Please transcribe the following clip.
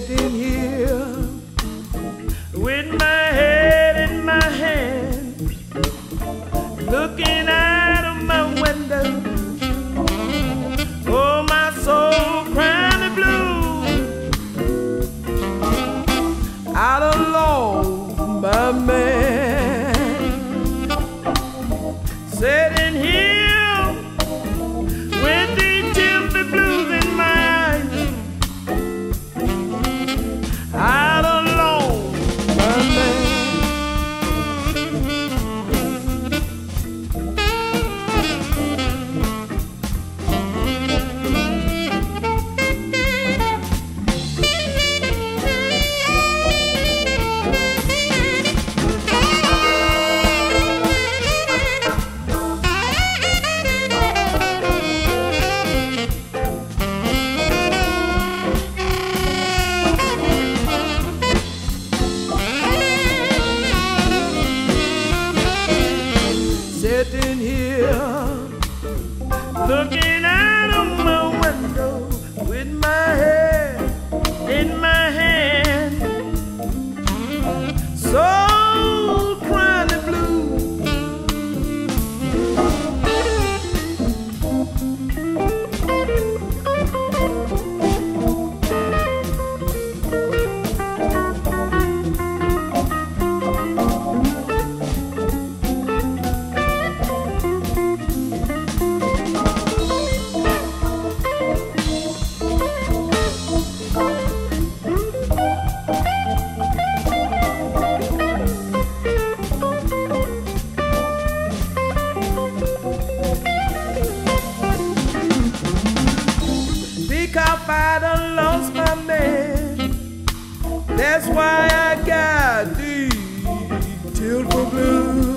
getting here. The myself, I done lost my man. That's why I got these tearful blues.